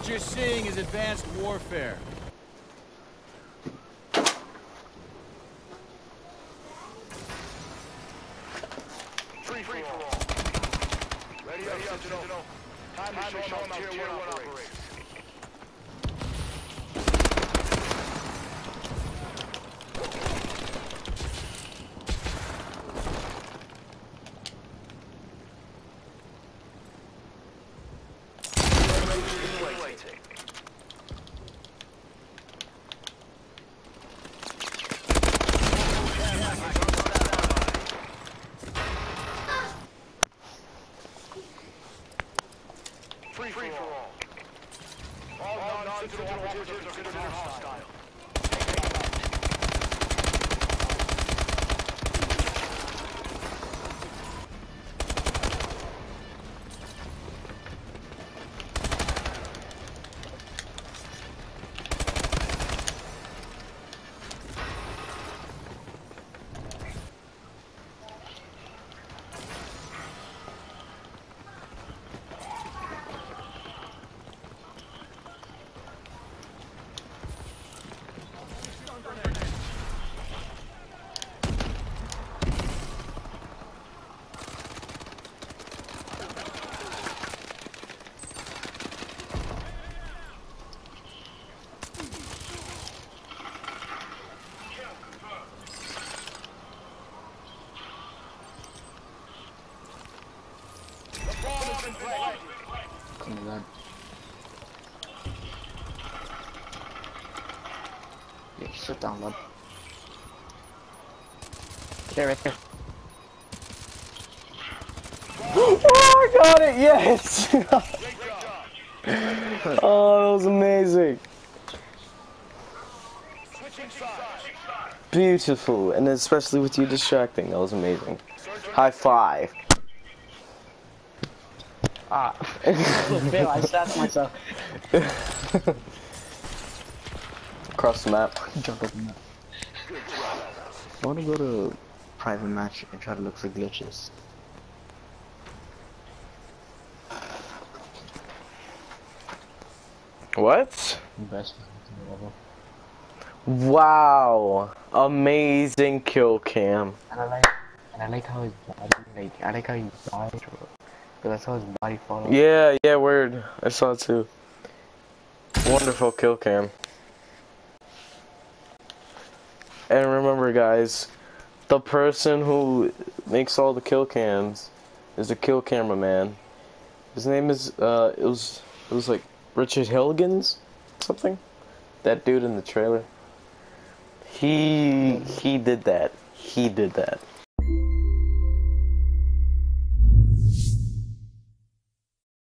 What you're seeing is advanced warfare. Free for all. Ready up, Sentinel. Time to show them how Tier 1 operates. Free for all. All non-Sentinel operatives are considered hostile. Oh my god. Yeah, sit down, bud. There, right there. Oh, I got it! Yes! Oh, that was amazing. Beautiful, and especially with you distracting, that was amazing. High five. Ah. Bill, I stabbed myself. Across the map. Jump up in that. I wanna go to private match and try to look for glitches. What? Best level. Wow. Amazing kill cam. And I like, and I like how his body, like, I like how he died, because I saw his body fall. Yeah, yeah, weird. I saw it too. Wonderful kill cam. And remember guys, the person who makes all the kill cams is the kill cameraman. His name is uh it was it was like Richard Hilgans something? That dude in the trailer. He he did that. He did that.